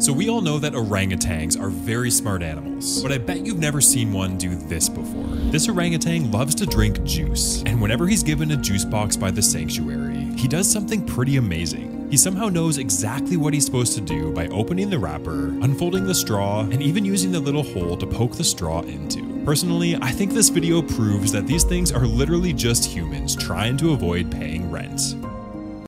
So we all know that orangutans are very smart animals, but I bet you've never seen one do this before. This orangutan loves to drink juice, and whenever he's given a juice box by the sanctuary, he does something pretty amazing. He somehow knows exactly what he's supposed to do by opening the wrapper, unfolding the straw, and even using the little hole to poke the straw into. Personally, I think this video proves that these things are literally just humans trying to avoid paying rent.